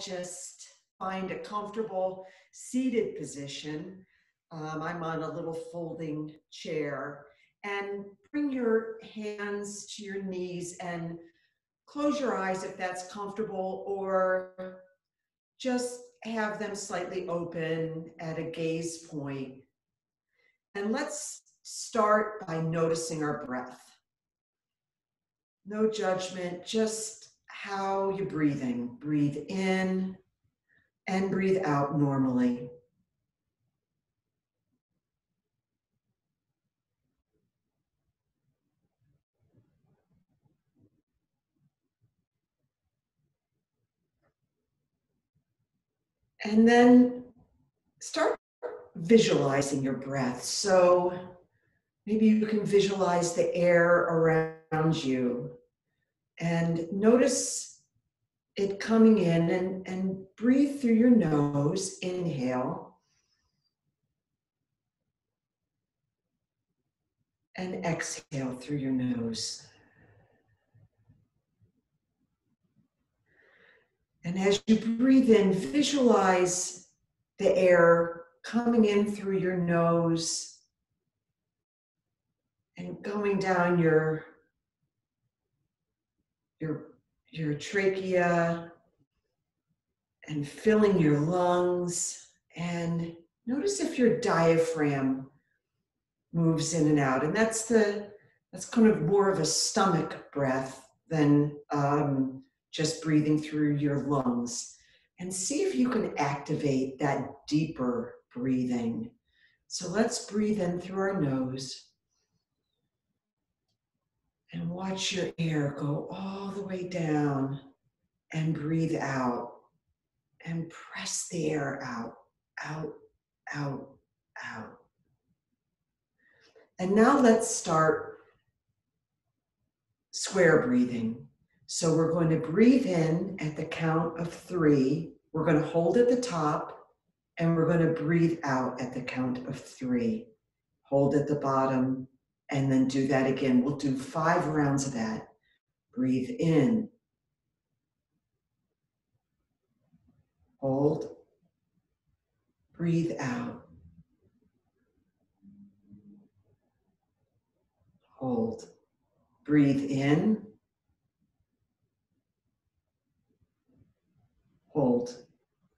just find a comfortable seated position. Um, I'm on a little folding chair. And bring your hands to your knees and close your eyes if that's comfortable, or just have them slightly open at a gaze point. And let's start by noticing our breath. No judgment, just how you're breathing. Breathe in and breathe out normally. And then start visualizing your breath. So maybe you can visualize the air around you and notice it coming in and, and breathe through your nose. Inhale. And exhale through your nose. And as you breathe in, visualize the air coming in through your nose and going down your your your trachea and filling your lungs and notice if your diaphragm moves in and out and that's the that's kind of more of a stomach breath than um, just breathing through your lungs. And see if you can activate that deeper breathing. So let's breathe in through our nose and watch your air go all the way down and breathe out and press the air out, out, out, out. And now let's start square breathing. So we're going to breathe in at the count of three. We're going to hold at the top and we're going to breathe out at the count of three. Hold at the bottom and then do that again. We'll do five rounds of that. Breathe in. Hold. Breathe out. Hold. Breathe in. Hold.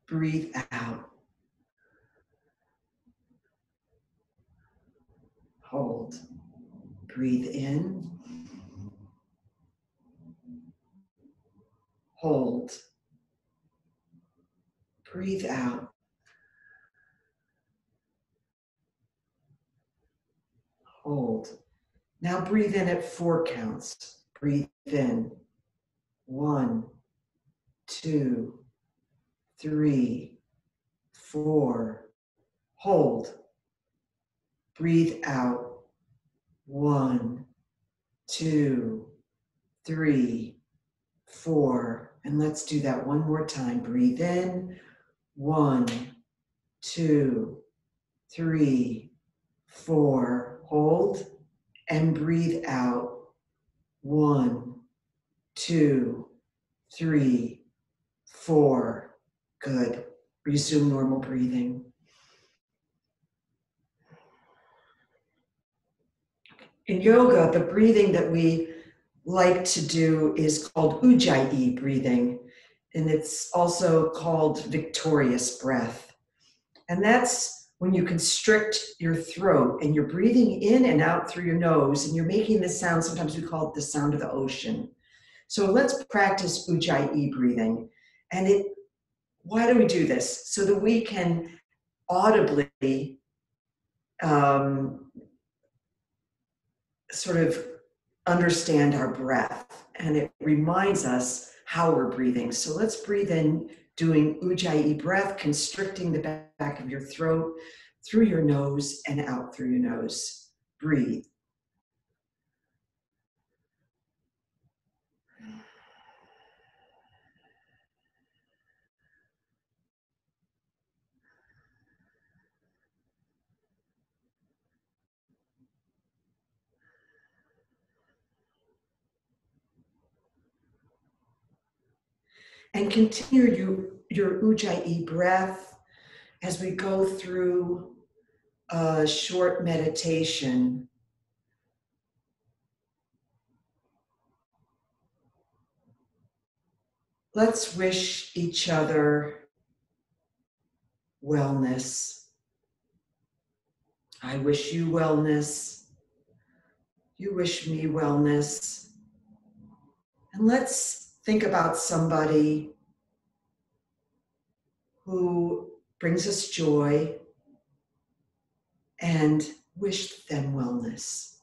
Breathe out. Hold. Breathe in. Hold. Breathe out. Hold. Now breathe in at four counts. Breathe in. One, two, three, four. Hold. Breathe out. One, two, three, four. And let's do that one more time. Breathe in. One, two, three, four. Hold and breathe out. One, two, three, four. Good. Resume normal breathing. In yoga, the breathing that we like to do is called ujjayi breathing, and it's also called victorious breath. And that's when you constrict your throat and you're breathing in and out through your nose, and you're making this sound, sometimes we call it the sound of the ocean. So let's practice ujjayi breathing. And it why do we do this? So that we can audibly um, sort of understand our breath. And it reminds us how we're breathing. So let's breathe in, doing ujjayi breath, constricting the back of your throat through your nose and out through your nose. Breathe. And continue you your Ujjayi breath as we go through a short meditation. Let's wish each other wellness. I wish you wellness. You wish me wellness. And let's think about somebody who brings us joy and wish them wellness.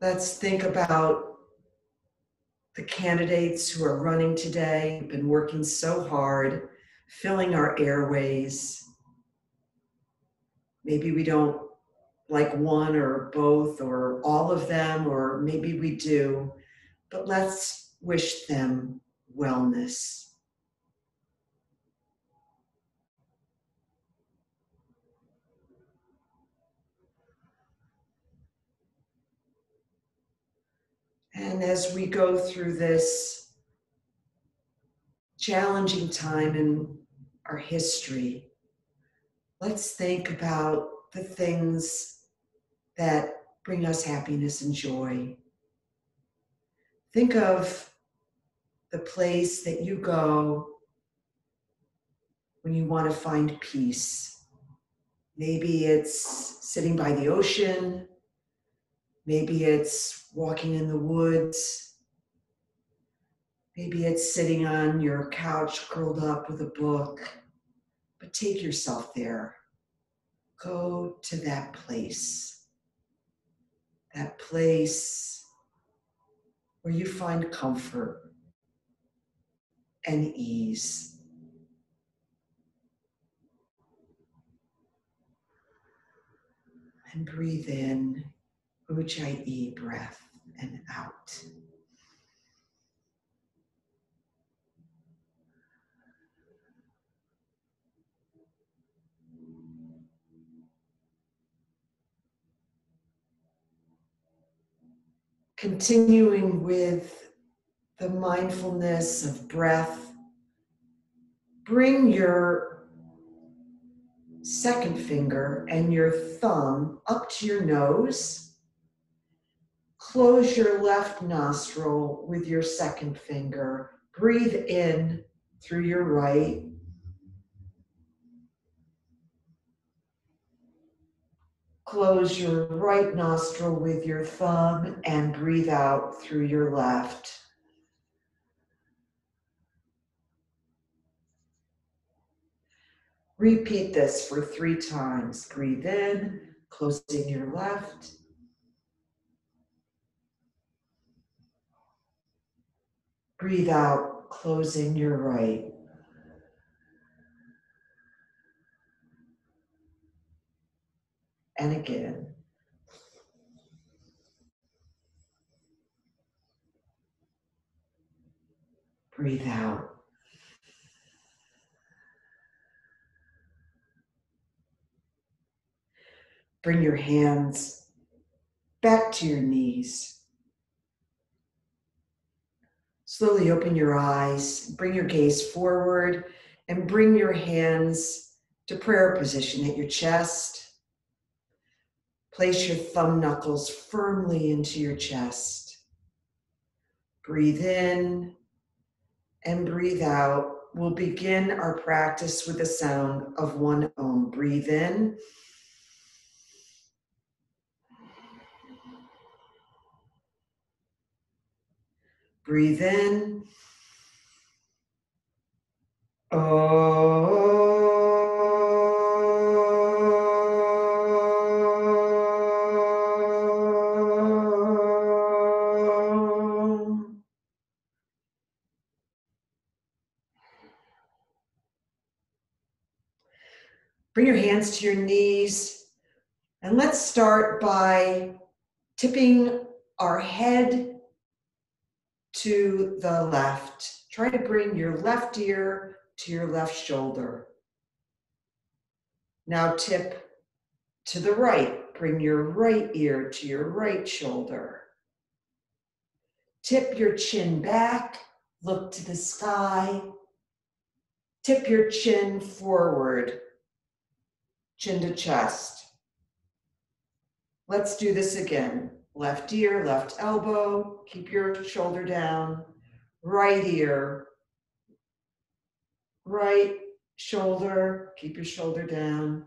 Let's think about the candidates who are running today, been working so hard, filling our airways. Maybe we don't like one or both or all of them, or maybe we do, but let's wish them wellness. And as we go through this challenging time in our history, let's think about the things that bring us happiness and joy. Think of the place that you go when you want to find peace. Maybe it's sitting by the ocean. Maybe it's walking in the woods. Maybe it's sitting on your couch curled up with a book. But take yourself there. Go to that place. That place where you find comfort and ease. And breathe in, Ujjayi breath and out. Continuing with the mindfulness of breath, bring your second finger and your thumb up to your nose Close your left nostril with your second finger. Breathe in through your right. Close your right nostril with your thumb and breathe out through your left. Repeat this for three times. Breathe in, closing your left. Breathe out, closing your right. And again. Breathe out. Bring your hands back to your knees. Slowly open your eyes, bring your gaze forward, and bring your hands to prayer position at your chest. Place your thumb knuckles firmly into your chest. Breathe in and breathe out. We'll begin our practice with the sound of one Om. Breathe in. Breathe in. Oh. Bring your hands to your knees and let's start by tipping our head to the left. Try to bring your left ear to your left shoulder. Now tip to the right. Bring your right ear to your right shoulder. Tip your chin back, look to the sky. Tip your chin forward, chin to chest. Let's do this again. Left ear, left elbow, keep your shoulder down. Right ear, right shoulder, keep your shoulder down.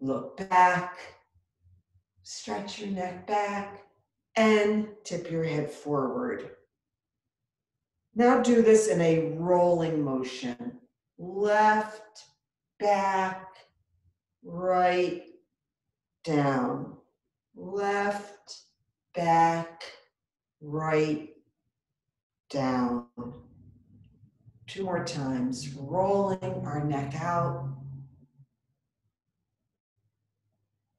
Look back, stretch your neck back, and tip your head forward. Now do this in a rolling motion. Left, back, right, down. Left, back, right, down. Two more times, rolling our neck out.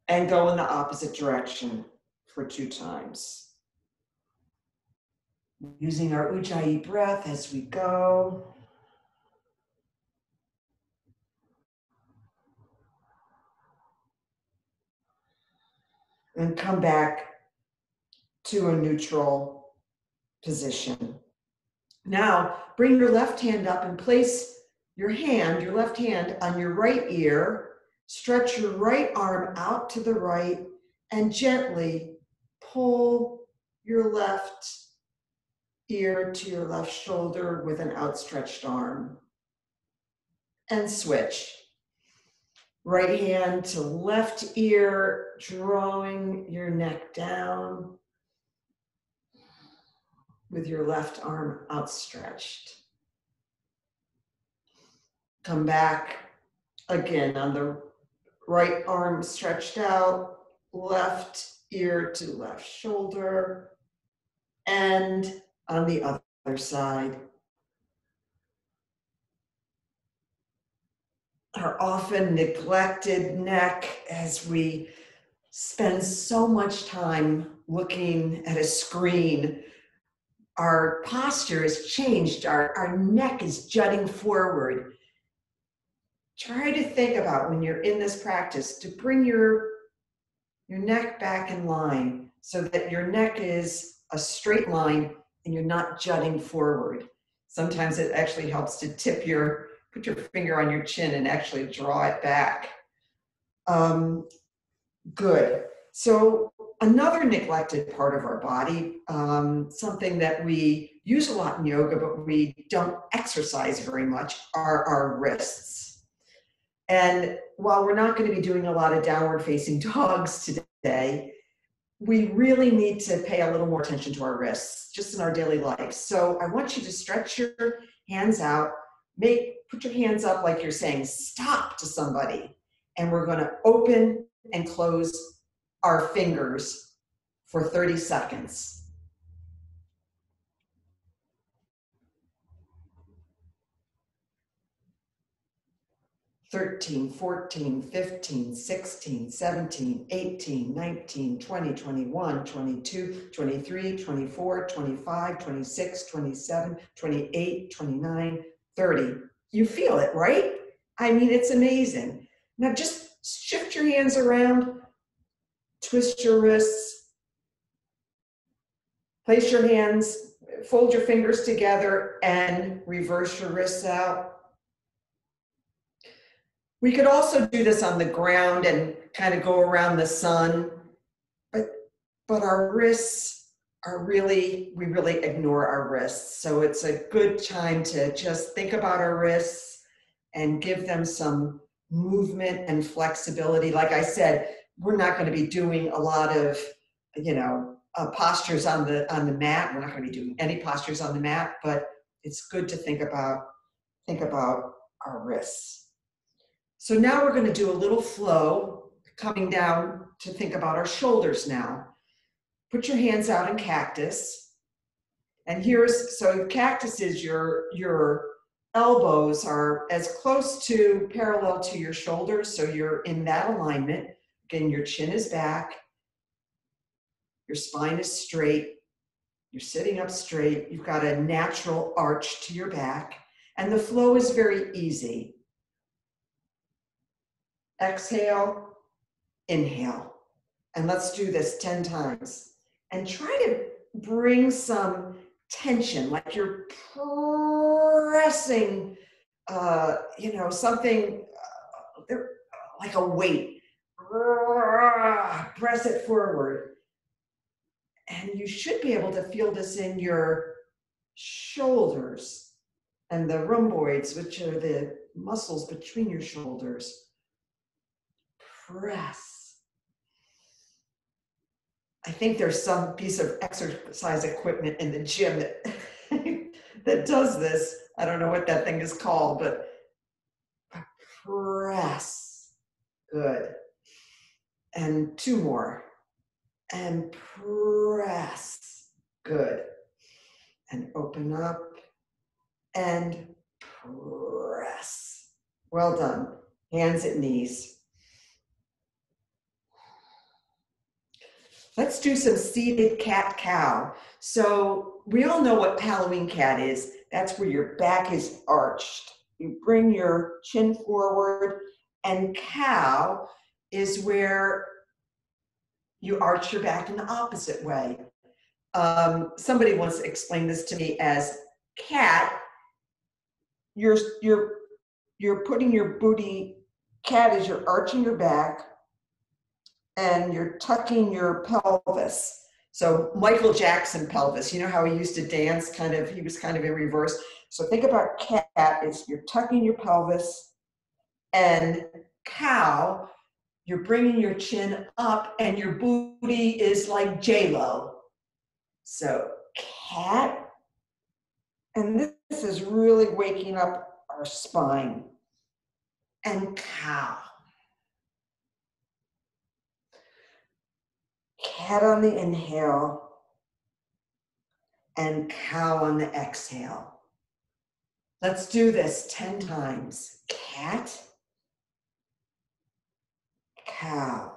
And go in the opposite direction for two times. Using our Ujjayi breath as we go. And come back to a neutral position. Now, bring your left hand up and place your hand, your left hand, on your right ear. Stretch your right arm out to the right and gently pull your left ear to your left shoulder with an outstretched arm. And switch. Right hand to left ear, drawing your neck down with your left arm outstretched. Come back again on the right arm stretched out, left ear to left shoulder, and on the other side. Our often neglected neck as we spend so much time looking at a screen our posture has changed, our, our neck is jutting forward. Try to think about when you're in this practice to bring your, your neck back in line so that your neck is a straight line and you're not jutting forward. Sometimes it actually helps to tip your, put your finger on your chin and actually draw it back. Um, good. So another neglected part of our body, um, something that we use a lot in yoga, but we don't exercise very much, are our wrists. And while we're not going to be doing a lot of downward facing dogs today, we really need to pay a little more attention to our wrists just in our daily life. So I want you to stretch your hands out, make put your hands up like you're saying stop to somebody. And we're going to open and close our fingers for 30 seconds. Thirteen, fourteen, fifteen, sixteen, seventeen, eighteen, nineteen, twenty, twenty-one, twenty-two, twenty-three, twenty-four, twenty-five, twenty-six, twenty-seven, twenty-eight, twenty-nine, thirty. You feel it, right? I mean, it's amazing. Now just shift your hands around, twist your wrists, place your hands, fold your fingers together and reverse your wrists out. We could also do this on the ground and kind of go around the sun, but, but our wrists are really, we really ignore our wrists. So it's a good time to just think about our wrists and give them some movement and flexibility. Like I said, we're not going to be doing a lot of, you know, uh, postures on the on the mat. We're not going to be doing any postures on the mat, but it's good to think about think about our wrists. So now we're going to do a little flow coming down to think about our shoulders now. Put your hands out in cactus. And here's so cactus is your your elbows are as close to parallel to your shoulders so you're in that alignment Again, your chin is back, your spine is straight, you're sitting up straight, you've got a natural arch to your back, and the flow is very easy. Exhale, inhale. And let's do this 10 times. And try to bring some tension, like you're pressing, uh, you know, something uh, like a weight. Press it forward. And you should be able to feel this in your shoulders and the rhomboids, which are the muscles between your shoulders. Press. I think there's some piece of exercise equipment in the gym that, that does this. I don't know what that thing is called, but press. Good. And two more. And press. Good. And open up and press. Well done. Hands at knees. Let's do some seated cat cow. So we all know what Halloween cat is. That's where your back is arched. You bring your chin forward, and cow is where you arch your back in the opposite way. Um, somebody once explained this to me as cat you're you're you're putting your booty cat is you're arching your back and you're tucking your pelvis so michael jackson pelvis you know how he used to dance kind of he was kind of in reverse so think about cat is you're tucking your pelvis and cow you're bringing your chin up and your booty is like j-lo so cat and this this is really waking up our spine. And cow. Cat on the inhale and cow on the exhale. Let's do this 10 times. Cat, cow.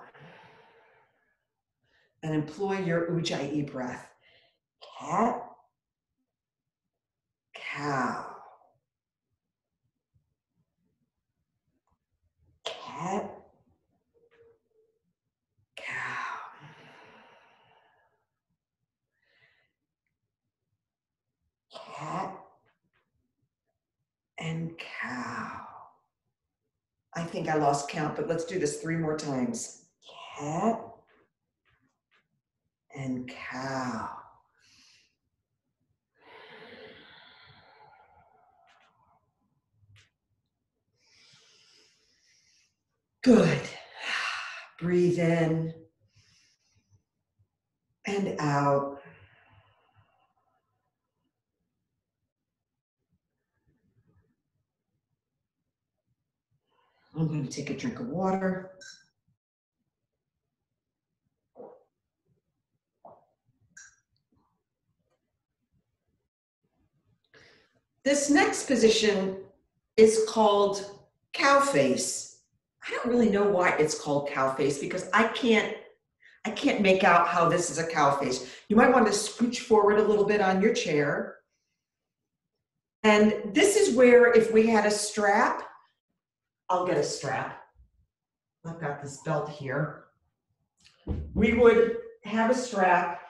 And employ your ujjayi breath. Cat, cow. Cat, cow. Cat and cow. I think I lost count, but let's do this three more times. Cat and cow. Good. Breathe in and out. I'm going to take a drink of water. This next position is called cow face. I don't really know why it's called cow face because I can't I can't make out how this is a cow face. You might want to scooch forward a little bit on your chair. And this is where if we had a strap, I'll get a strap. I've got this belt here. We would have a strap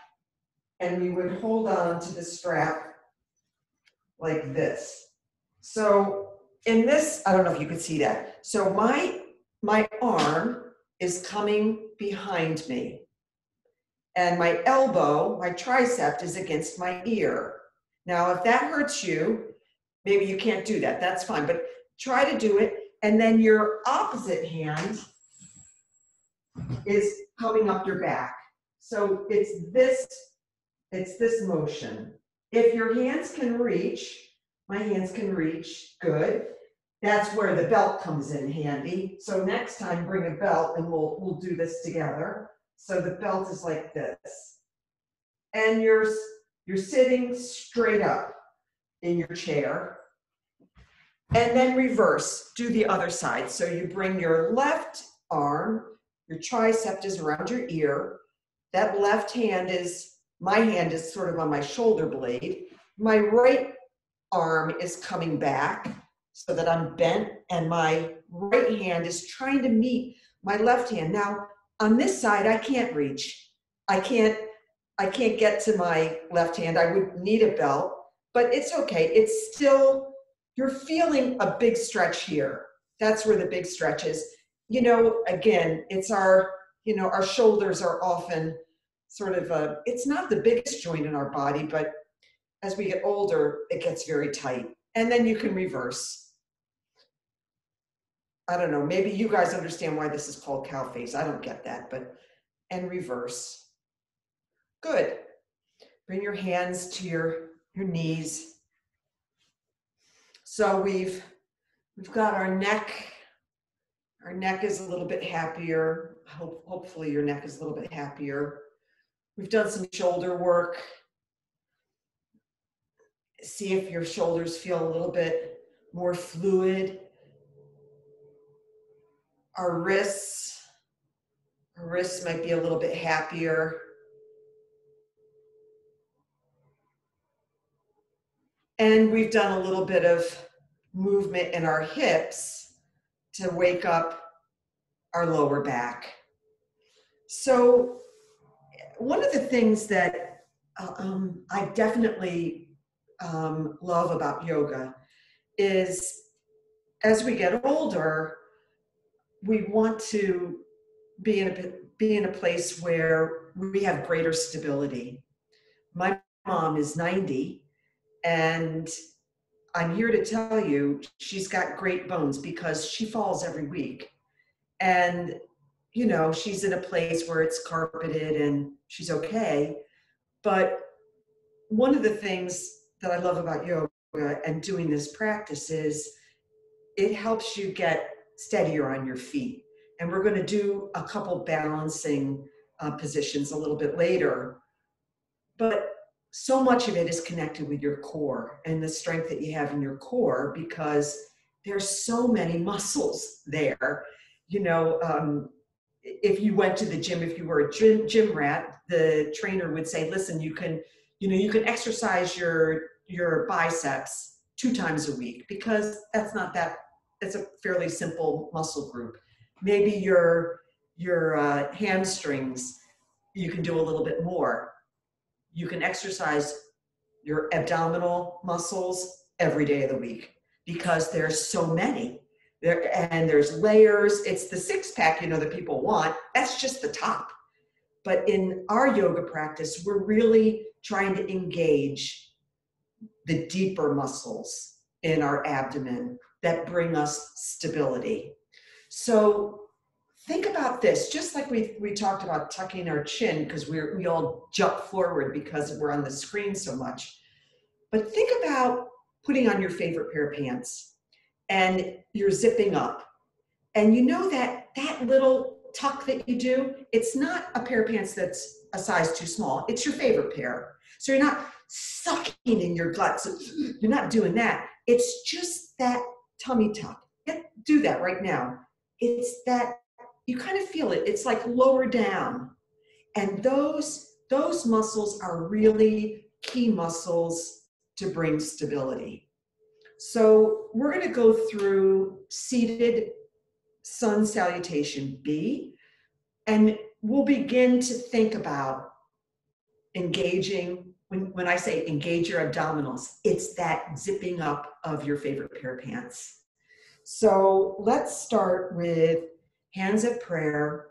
and we would hold on to the strap like this. So in this, I don't know if you could see that. So my my arm is coming behind me. And my elbow, my tricep, is against my ear. Now, if that hurts you, maybe you can't do that. That's fine. But try to do it. And then your opposite hand is coming up your back. So it's this, it's this motion. If your hands can reach, my hands can reach, good that's where the belt comes in handy. So next time bring a belt and we'll, we'll do this together. So the belt is like this. And you're, you're sitting straight up in your chair. And then reverse, do the other side. So you bring your left arm, your tricep is around your ear. That left hand is, my hand is sort of on my shoulder blade. My right arm is coming back so that I'm bent and my right hand is trying to meet my left hand. Now, on this side, I can't reach. I can't I can't get to my left hand. I would need a belt, but it's okay. It's still, you're feeling a big stretch here. That's where the big stretch is. You know, again, it's our, you know, our shoulders are often sort of a, it's not the biggest joint in our body, but as we get older, it gets very tight. And then you can reverse. I don't know, maybe you guys understand why this is called cow face. I don't get that, but, and reverse. Good. Bring your hands to your, your knees. So we've, we've got our neck. Our neck is a little bit happier. Hope, hopefully your neck is a little bit happier. We've done some shoulder work. See if your shoulders feel a little bit more fluid. Our wrists, our wrists might be a little bit happier. And we've done a little bit of movement in our hips to wake up our lower back. So one of the things that uh, um, I definitely um, love about yoga is as we get older, we want to be in a be in a place where we have greater stability. My mom is 90 and I'm here to tell you she's got great bones because she falls every week. And you know, she's in a place where it's carpeted and she's okay. But one of the things that I love about yoga and doing this practice is it helps you get steadier on your feet. And we're going to do a couple balancing uh, positions a little bit later. But so much of it is connected with your core and the strength that you have in your core because there's so many muscles there. You know, um, if you went to the gym, if you were a gym, gym rat, the trainer would say, listen, you can, you know, you can exercise your, your biceps two times a week because that's not that, it's a fairly simple muscle group. Maybe your, your uh, hamstrings, you can do a little bit more. You can exercise your abdominal muscles every day of the week because there's so many. There and there's layers. It's the six pack you know that people want. That's just the top. But in our yoga practice we're really trying to engage the deeper muscles in our abdomen that bring us stability. So think about this just like we we talked about tucking our chin because we we all jump forward because we're on the screen so much but think about putting on your favorite pair of pants and you're zipping up. And you know that that little tuck that you do, it's not a pair of pants that's a size too small. It's your favorite pair. So you're not sucking in your guts. You're not doing that. It's just that tummy tuck. Do that right now. It's that you kind of feel it. It's like lower down. And those those muscles are really key muscles to bring stability. So we're going to go through seated sun salutation B, and we'll begin to think about engaging. When, when I say engage your abdominals, it's that zipping up of your favorite pair of pants. So let's start with hands at prayer,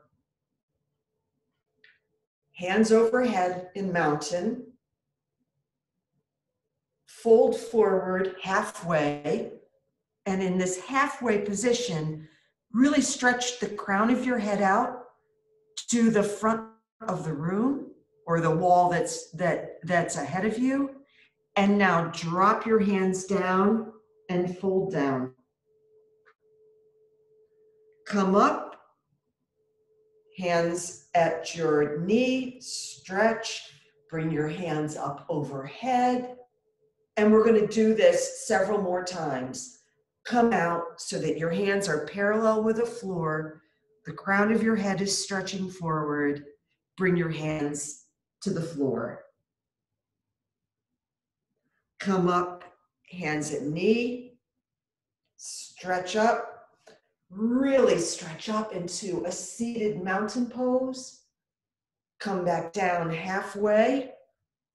hands overhead in mountain, fold forward halfway, and in this halfway position, really stretch the crown of your head out to the front of the room or the wall that's that that's ahead of you. And now drop your hands down and fold down. Come up hands at your knee stretch bring your hands up overhead and we're going to do this several more times. Come out so that your hands are parallel with the floor. The crown of your head is stretching forward. Bring your hands to the floor. Come up, hands at knee. Stretch up. Really stretch up into a seated mountain pose. Come back down halfway.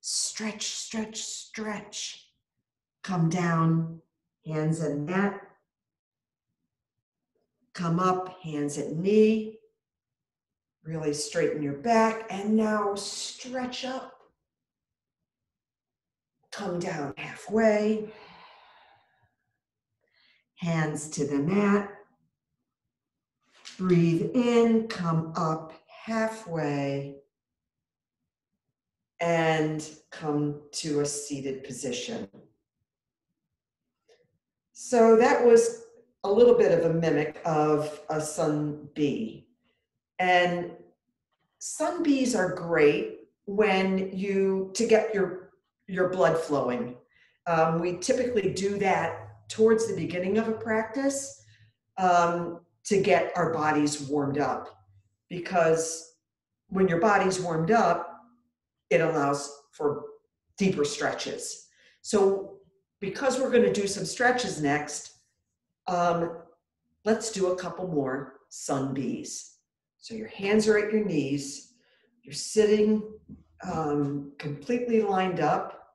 Stretch, stretch, stretch. Come down, hands at mat. Come up, hands at knee. Really straighten your back. And now stretch up. Come down halfway. Hands to the mat. Breathe in, come up halfway and come to a seated position. So that was a little bit of a mimic of a sun B. And sun Bs are great when you, to get your, your blood flowing. Um, we typically do that towards the beginning of a practice um, to get our bodies warmed up. Because when your body's warmed up, it allows for deeper stretches. So because we're going to do some stretches next, um, let's do a couple more sun Bs. So your hands are at your knees, you're sitting um, completely lined up,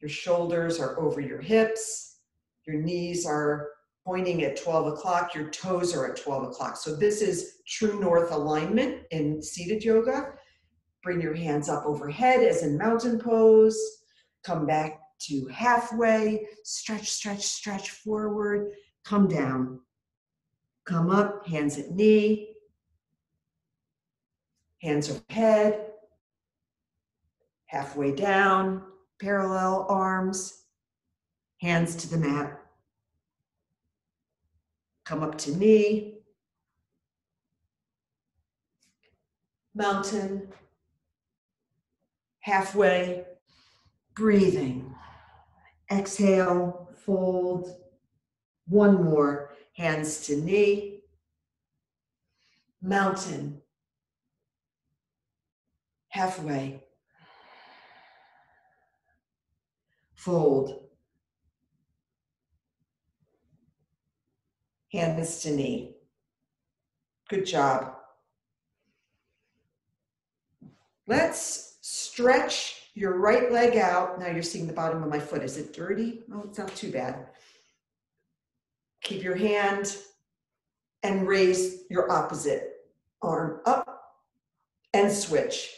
your shoulders are over your hips, your knees are pointing at 12 o'clock, your toes are at 12 o'clock. So this is true north alignment in seated yoga. Bring your hands up overhead as in mountain pose. Come back to halfway. Stretch, stretch, stretch forward. Come down. Come up, hands at knee. Hands overhead. Halfway down, parallel arms. Hands to the mat. Come up to knee. Mountain, halfway, breathing. Exhale, fold. One more, hands to knee. Mountain, halfway. Fold. Hands to knee. Good job. Let's Stretch your right leg out. Now you're seeing the bottom of my foot. Is it dirty? Oh, it's not too bad. Keep your hand and raise your opposite arm up and switch.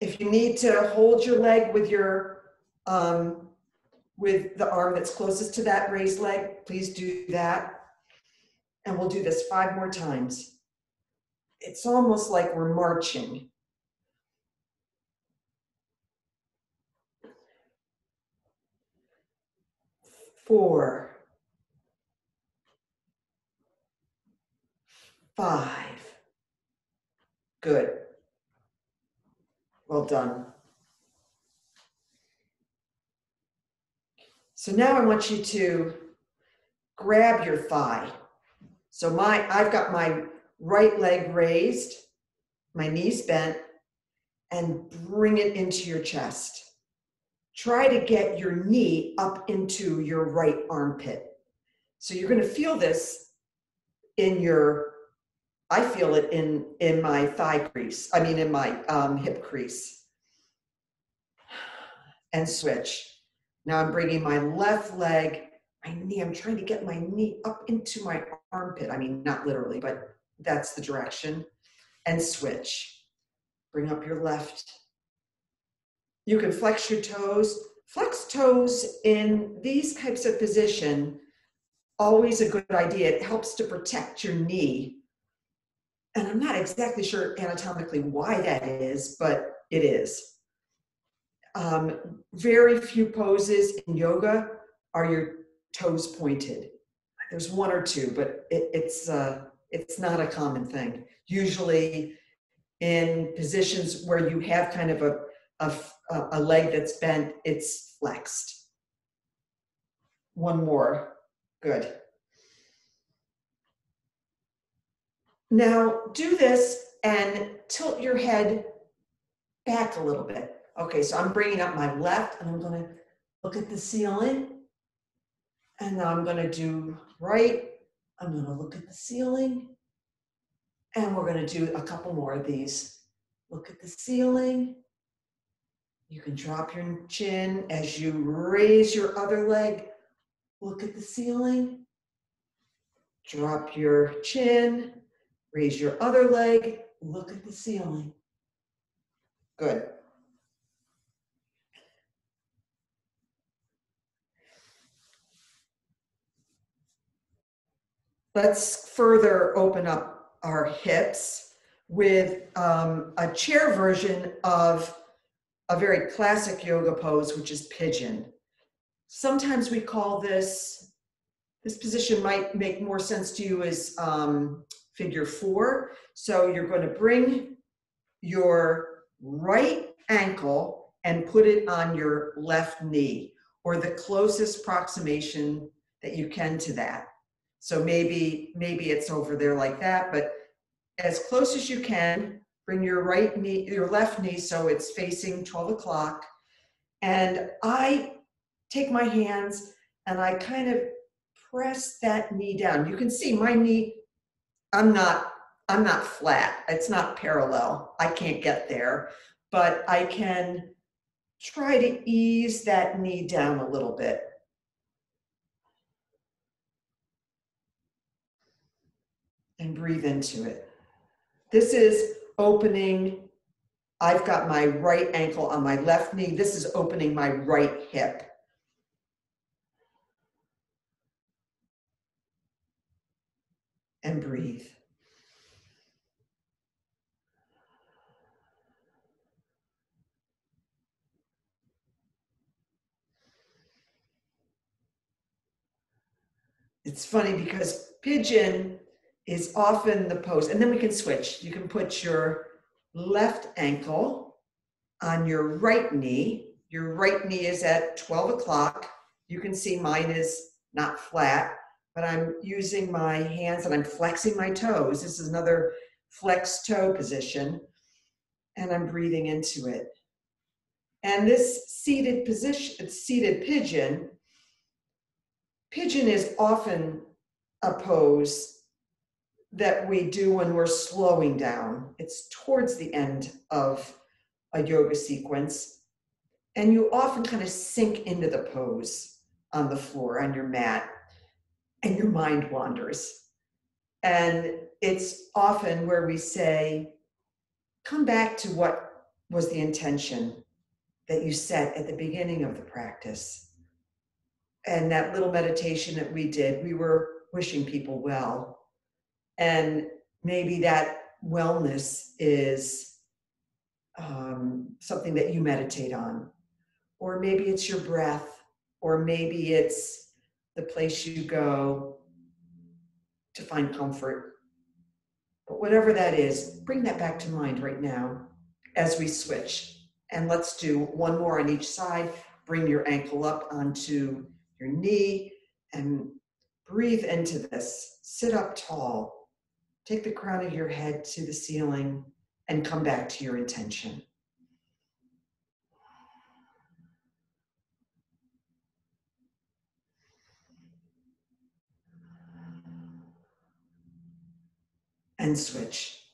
If you need to hold your leg with your um, with the arm that's closest to that raised leg, please do that. And we'll do this five more times. It's almost like we're marching. Four, five. Good. Well done. So now I want you to grab your thigh. So my I've got my right leg raised, my knees bent, and bring it into your chest. Try to get your knee up into your right armpit. So you're going to feel this in your I feel it in in my thigh crease. I mean in my um, hip crease. And switch. Now I'm bringing my left leg my knee. I'm trying to get my knee up into my armpit. I mean, not literally, but that's the direction. And switch. Bring up your left. You can flex your toes. Flex toes in these types of position, always a good idea. It helps to protect your knee. And I'm not exactly sure anatomically why that is, but it is. Um, very few poses in yoga are your toes pointed. There's one or two, but it, it's uh, it's not a common thing. Usually, in positions where you have kind of a a, a leg that's bent, it's flexed. One more, good. Now do this and tilt your head back a little bit. Okay, so I'm bringing up my left and I'm going to look at the ceiling and now I'm going to do right I'm going to look at the ceiling. And we're going to do a couple more of these. Look at the ceiling. You can drop your chin as you raise your other leg. Look at the ceiling. Drop your chin. Raise your other leg. Look at the ceiling. Good. Let's further open up our hips with um, a chair version of a very classic yoga pose, which is pigeon. Sometimes we call this, this position might make more sense to you as um, figure four. So you're going to bring your right ankle and put it on your left knee or the closest approximation that you can to that. So maybe maybe it's over there like that, but as close as you can, bring your right knee, your left knee so it's facing 12 o'clock. And I take my hands and I kind of press that knee down. You can see my knee, I'm not, I'm not flat. It's not parallel. I can't get there, but I can try to ease that knee down a little bit. And breathe into it. This is opening. I've got my right ankle on my left knee. This is opening my right hip. And breathe. It's funny because pigeon is often the pose. And then we can switch. You can put your left ankle on your right knee. Your right knee is at 12 o'clock. You can see mine is not flat, but I'm using my hands and I'm flexing my toes. This is another flex toe position. And I'm breathing into it. And this seated position, seated pigeon, pigeon is often a pose that we do when we're slowing down. It's towards the end of a yoga sequence. And you often kind of sink into the pose on the floor, on your mat, and your mind wanders. And it's often where we say, come back to what was the intention that you set at the beginning of the practice. And that little meditation that we did, we were wishing people well and maybe that wellness is um, something that you meditate on. Or maybe it's your breath, or maybe it's the place you go to find comfort. But whatever that is, bring that back to mind right now as we switch. And let's do one more on each side. Bring your ankle up onto your knee and breathe into this. Sit up tall. Take the crown of your head to the ceiling and come back to your intention. And switch.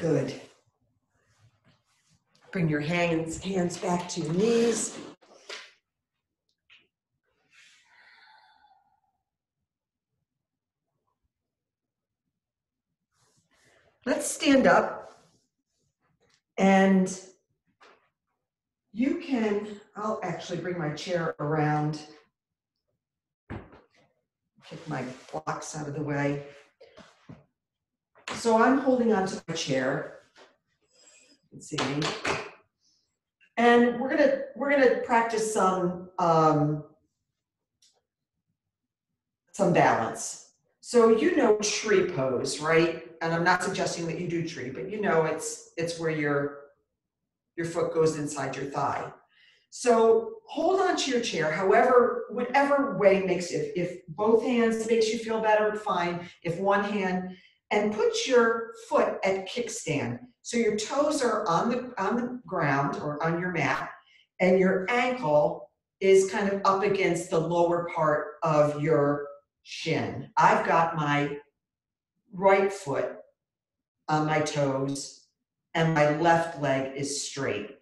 Good. Bring your hands, hands back to your knees. Let's stand up and you can, I'll actually bring my chair around, kick my blocks out of the way. So I'm holding onto my chair. Can see. And we're gonna we're gonna practice some um, some balance. So you know tree pose, right? And I'm not suggesting that you do tree, but you know it's it's where your your foot goes inside your thigh. So hold on to your chair, however, whatever way makes if if both hands makes you feel better, fine. If one hand, and put your foot at kickstand. So your toes are on the on the ground or on your mat, and your ankle is kind of up against the lower part of your shin. I've got my right foot on my toes, and my left leg is straight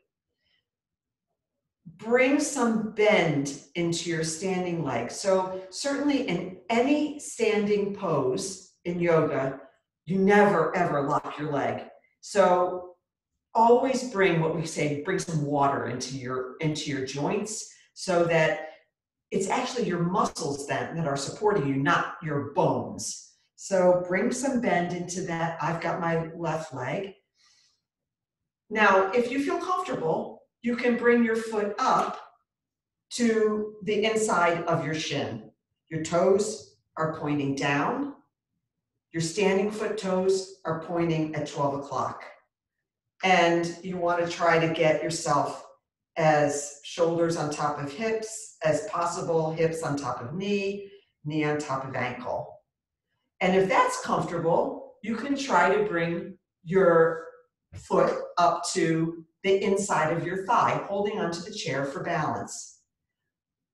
bring some bend into your standing leg. So, certainly in any standing pose in yoga, you never ever lock your leg. So, always bring what we say bring some water into your into your joints so that it's actually your muscles then that are supporting you not your bones so bring some bend into that i've got my left leg now if you feel comfortable you can bring your foot up to the inside of your shin. Your toes are pointing down. Your standing foot toes are pointing at 12 o'clock. And you want to try to get yourself as shoulders on top of hips as possible, hips on top of knee, knee on top of ankle. And if that's comfortable, you can try to bring your foot up to the inside of your thigh, holding onto the chair for balance.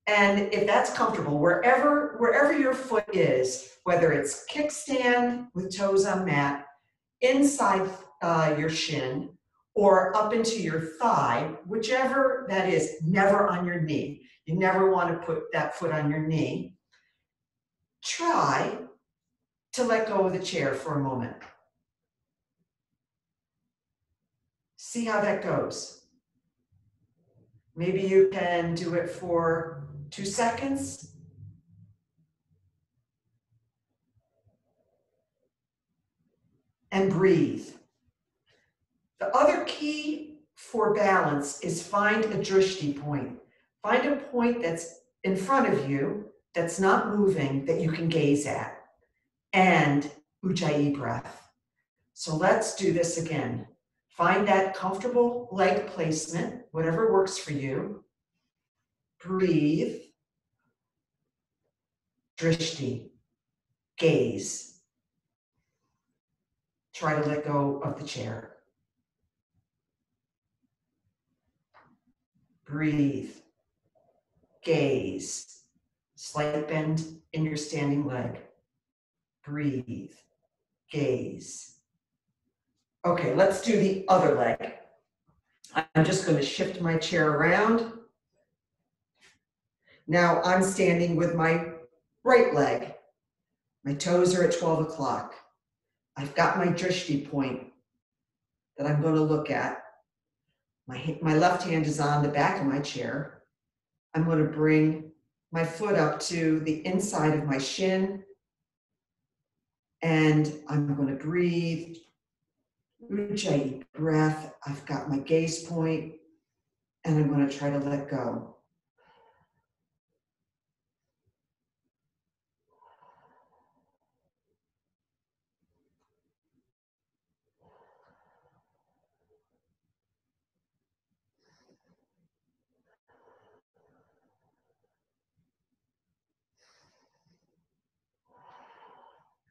And if that's comfortable, wherever, wherever your foot is, whether it's kickstand with toes on mat, inside uh, your shin, or up into your thigh, whichever that is, never on your knee. You never want to put that foot on your knee. Try to let go of the chair for a moment. see how that goes. Maybe you can do it for two seconds. And breathe. The other key for balance is find a drishti point. Find a point that's in front of you, that's not moving, that you can gaze at. And ujjayi breath. So let's do this again. Find that comfortable leg placement, whatever works for you. Breathe. Drishti. Gaze. Try to let go of the chair. Breathe. Gaze. Slight bend in your standing leg. Breathe. Gaze. Okay, let's do the other leg. I'm just going to shift my chair around. Now I'm standing with my right leg. My toes are at 12 o'clock. I've got my drishti point that I'm going to look at. My, my left hand is on the back of my chair. I'm going to bring my foot up to the inside of my shin. And I'm going to breathe Ujjayi breath. I've got my gaze point, and I'm going to try to let go.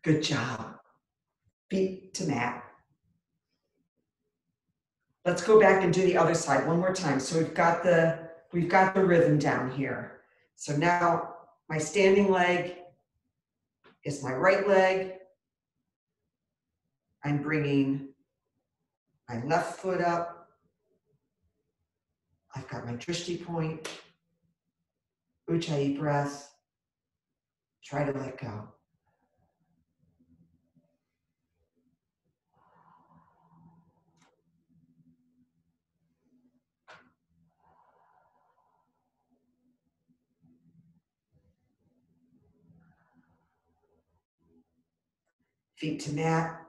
Good job. Feet to mat. Let's go back and do the other side one more time. So we've got the, we've got the rhythm down here. So now my standing leg is my right leg. I'm bringing my left foot up. I've got my drishti point, ujjayi breath. Try to let go. Feet to mat,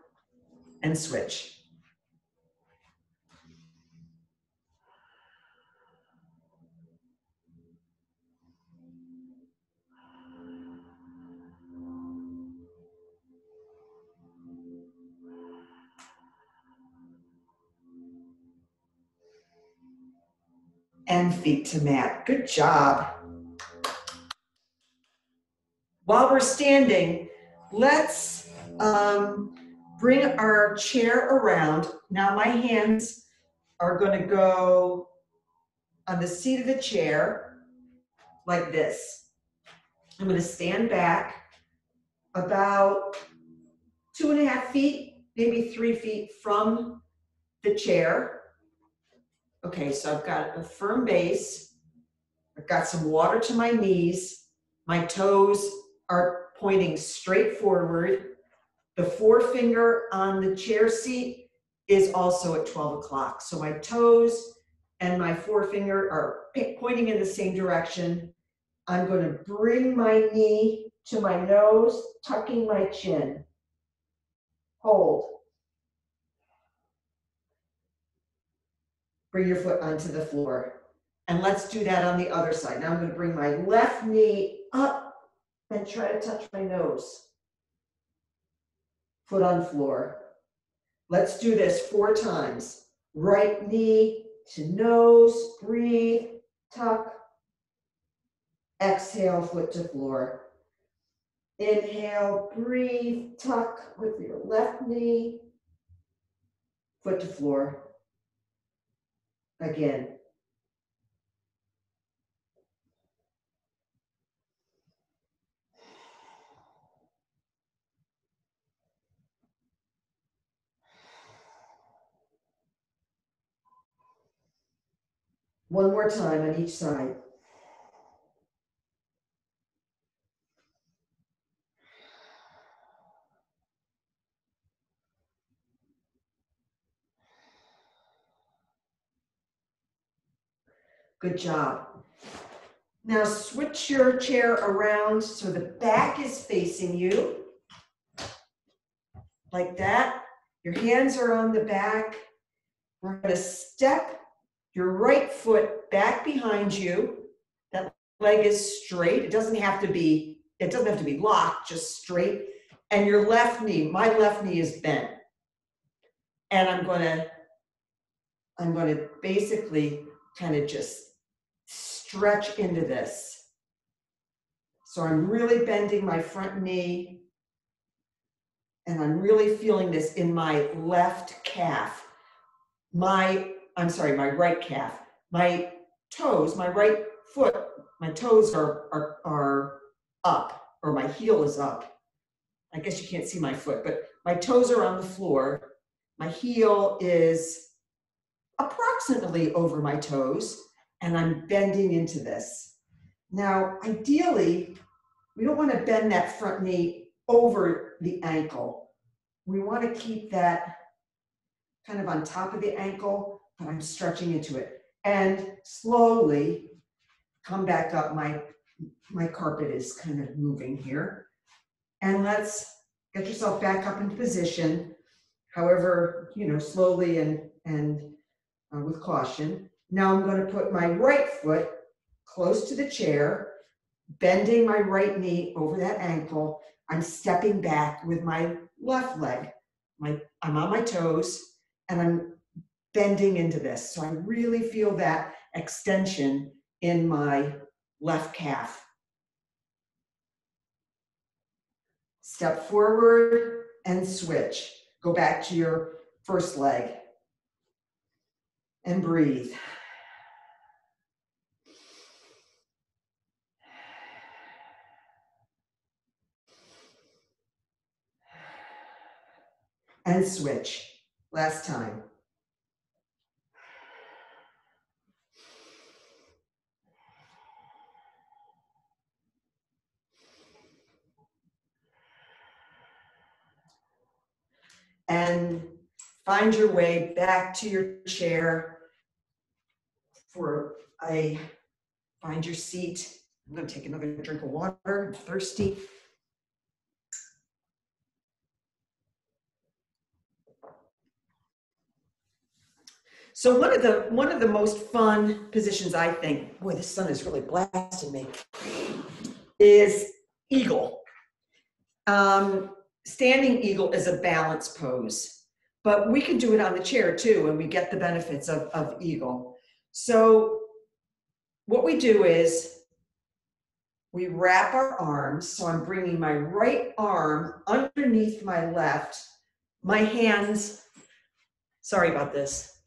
and switch. and feet to mat. Good job. While we're standing, let's um, bring our chair around. Now my hands are gonna go on the seat of the chair like this. I'm gonna stand back about two and a half feet, maybe three feet from the chair. Okay, so I've got a firm base. I've got some water to my knees. My toes are pointing straight forward. The forefinger on the chair seat is also at 12 o'clock. So my toes and my forefinger are pointing in the same direction. I'm going to bring my knee to my nose, tucking my chin. Hold. Bring your foot onto the floor. And let's do that on the other side. Now I'm going to bring my left knee up and try to touch my nose. Foot on floor. Let's do this four times. Right knee to nose, breathe, tuck. Exhale, foot to floor. Inhale, breathe, tuck with your left knee, foot to floor. Again. One more time on each side. Good job. Now switch your chair around so the back is facing you. Like that. Your hands are on the back. We're going to step your right foot back behind you. That leg is straight. It doesn't have to be, it doesn't have to be locked, just straight. And your left knee, my left knee is bent. And I'm to I'm to basically kind of just stretch into this. So I'm really bending my front knee and I'm really feeling this in my left calf. My, I'm sorry, my right calf. My toes, my right foot, my toes are, are, are up or my heel is up. I guess you can't see my foot, but my toes are on the floor. My heel is approximately over my toes and I'm bending into this. Now, ideally, we don't want to bend that front knee over the ankle. We want to keep that kind of on top of the ankle, I'm stretching into it. And slowly come back up. My, my carpet is kind of moving here. And let's get yourself back up into position, however, you know, slowly and, and uh, with caution. Now I'm going to put my right foot close to the chair, bending my right knee over that ankle. I'm stepping back with my left leg. My, I'm on my toes and I'm bending into this. So I really feel that extension in my left calf. Step forward and switch. Go back to your first leg and breathe. and switch. Last time. And find your way back to your chair for a, find your seat. I'm gonna take another drink of water, I'm thirsty. So one of the one of the most fun positions I think, boy, the sun is really blasting me, is eagle. Um, standing eagle is a balance pose, but we can do it on the chair too, and we get the benefits of, of eagle. So what we do is we wrap our arms. So I'm bringing my right arm underneath my left, my hands. Sorry about this.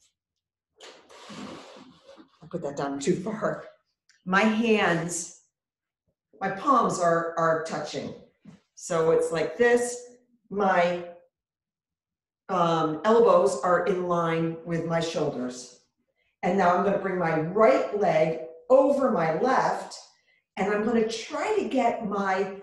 I put that down too far. My hands, my palms are, are touching. So it's like this. My um, elbows are in line with my shoulders. And now I'm going to bring my right leg over my left, and I'm going to try to get my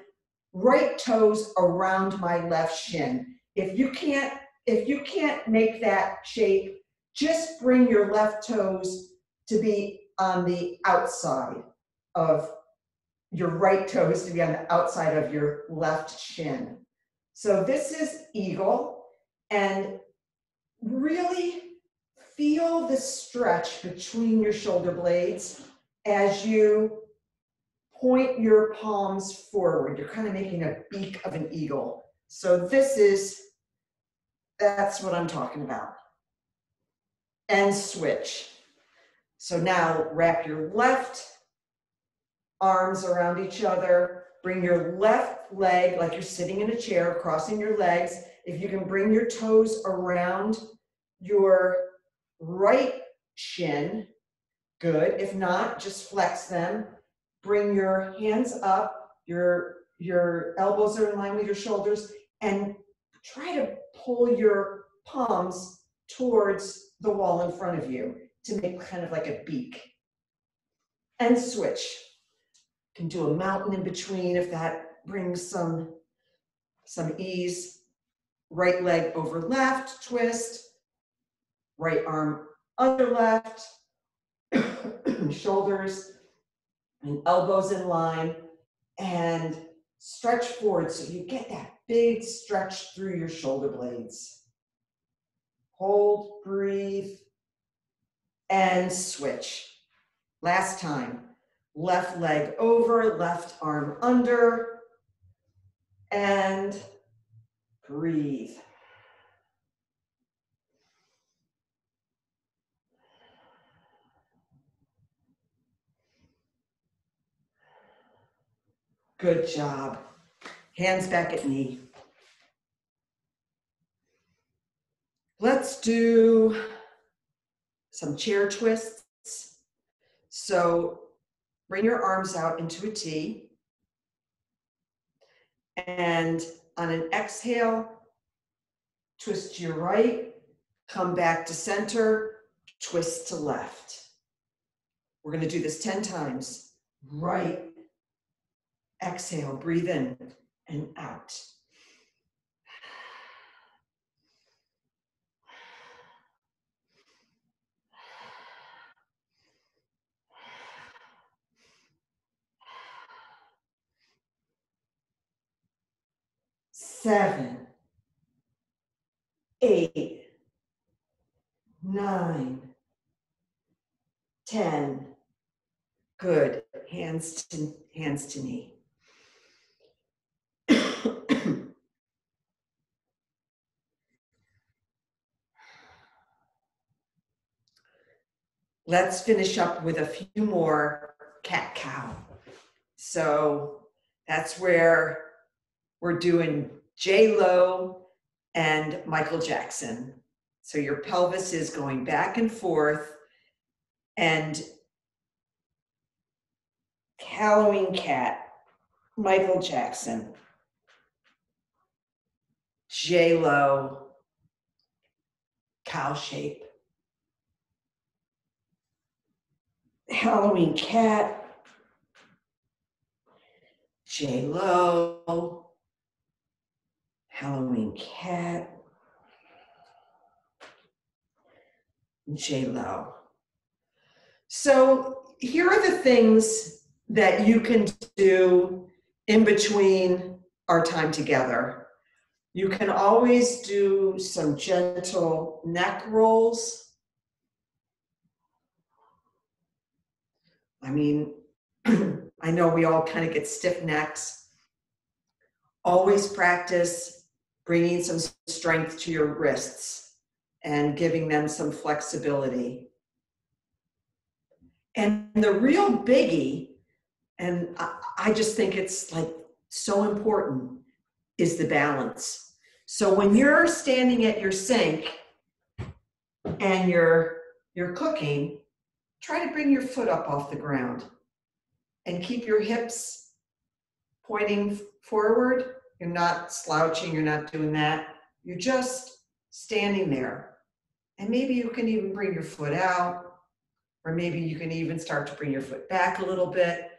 right toes around my left shin. If you can't, if you can't make that shape, just bring your left toes to be on the outside of your right toes to be on the outside of your left shin. So this is eagle and really feel the stretch between your shoulder blades as you point your palms forward. You're kind of making a beak of an eagle. So this is, that's what I'm talking about. And switch. So now wrap your left arms around each other. Bring your left leg, like you're sitting in a chair, crossing your legs. If you can bring your toes around your right shin, good. If not, just flex them. Bring your hands up, your, your elbows are in line with your shoulders, and try to pull your palms towards the wall in front of you to make kind of like a beak. And switch. Can do a mountain in between if that brings some, some ease. Right leg over left, twist. Right arm under left, shoulders and elbows in line, and stretch forward so you get that big stretch through your shoulder blades. Hold, breathe, and switch. Last time, left leg over, left arm under, and breathe. Good job. Hands back at knee. Let's do some chair twists. So bring your arms out into a T. And on an exhale, twist to your right, come back to center, twist to left. We're going to do this 10 times. Right, exhale, breathe in and out. Seven, eight, nine, ten. Good. Hands to hands to knee. Let's finish up with a few more cat cow. So that's where we're doing J Lo and Michael Jackson. So your pelvis is going back and forth and Halloween cat, Michael Jackson, J Lo, cow shape. Halloween cat, J Lo, Halloween cat, J Lo. So here are the things that you can do in between our time together. You can always do some gentle neck rolls. I mean, I know we all kind of get stiff necks. Always practice bringing some strength to your wrists and giving them some flexibility. And the real biggie, and I, just think it's like so important, is the balance. So when you're standing at your sink and you're you're cooking, try to bring your foot up off the ground and keep your hips pointing forward. You're not slouching, you're not doing that. You're just standing there. And maybe you can even bring your foot out, or maybe you can even start to bring your foot back a little bit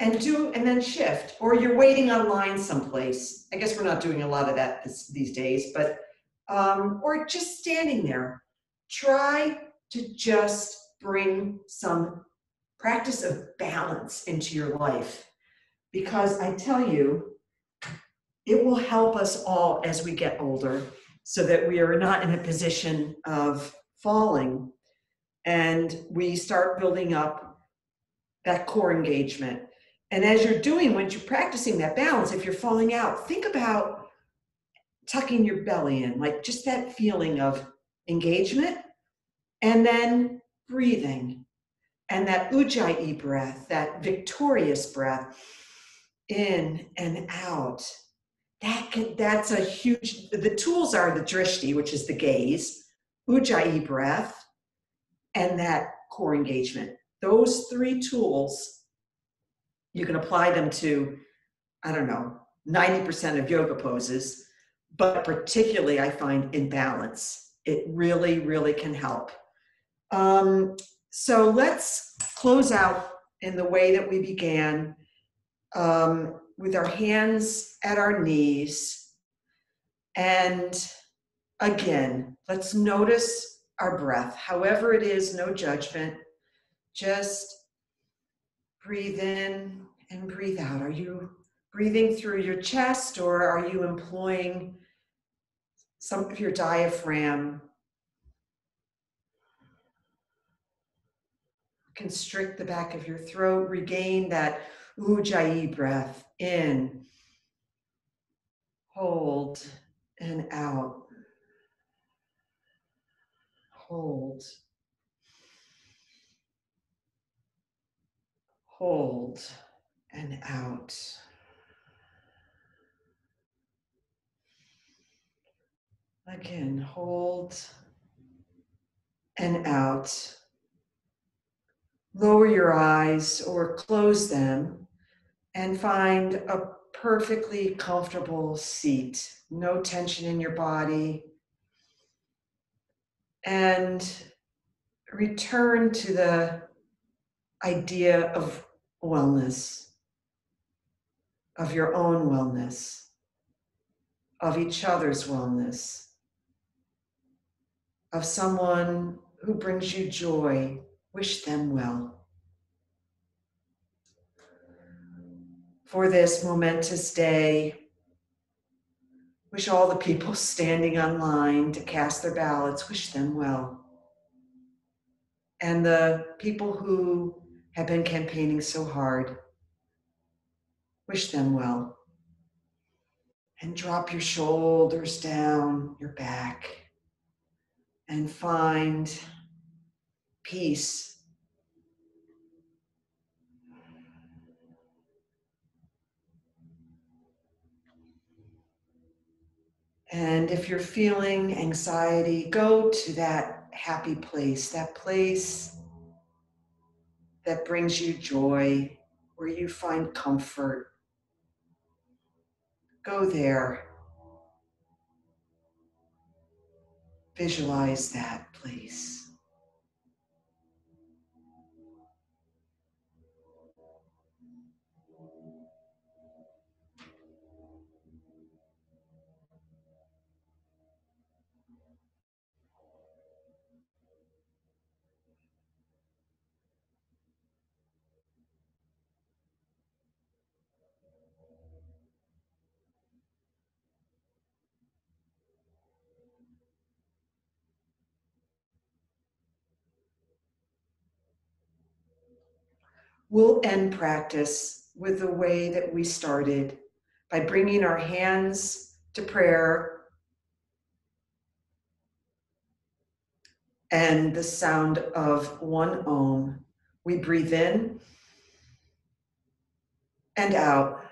and do and then shift or you're waiting online someplace i guess we're not doing a lot of that this, these days but um, or just standing there try to just bring some practice of balance into your life because I tell you, it will help us all as we get older so that we are not in a position of falling and we start building up that core engagement. And as you're doing, when you're practicing that balance, if you're falling out, think about tucking your belly in, like just that feeling of engagement and then breathing and that ujjayi breath, that victorious breath, in and out. That can, that's a huge. The tools are the drishti, which is the gaze, ujjayi breath, and that core engagement. Those three tools, you can apply them to, I don't know, 90% of yoga poses, but particularly I find in balance. It really, really can help. Um, so let's close out in the way that we began um, with our hands at our knees. And again, let's notice our breath, however it is, no judgment. Just breathe in and breathe out. Are you breathing through your chest or are you employing some of your diaphragm constrict the back of your throat, regain that ujjayi breath in, hold, and out. Hold. Hold and out. Again, hold and out lower your eyes or close them and find a perfectly comfortable seat, no tension in your body. And return to the idea of wellness, of your own wellness, of each other's wellness, of someone who brings you joy Wish them well. For this momentous day, wish all the people standing online to cast their ballots, wish them well. And the people who have been campaigning so hard, wish them well. And drop your shoulders down, your back, and find peace. And if you're feeling anxiety, go to that happy place, that place that brings you joy, where you find comfort. Go there. Visualize that place. We'll end practice with the way that we started by bringing our hands to prayer and the sound of one om We breathe in and out.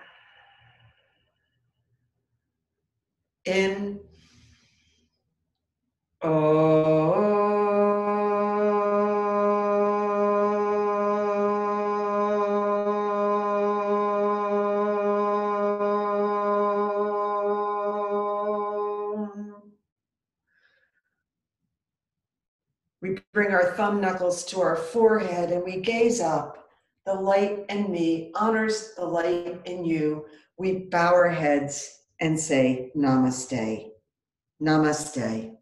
In. Om. Bring our thumb knuckles to our forehead and we gaze up. The light in me honors the light in you. We bow our heads and say namaste. Namaste.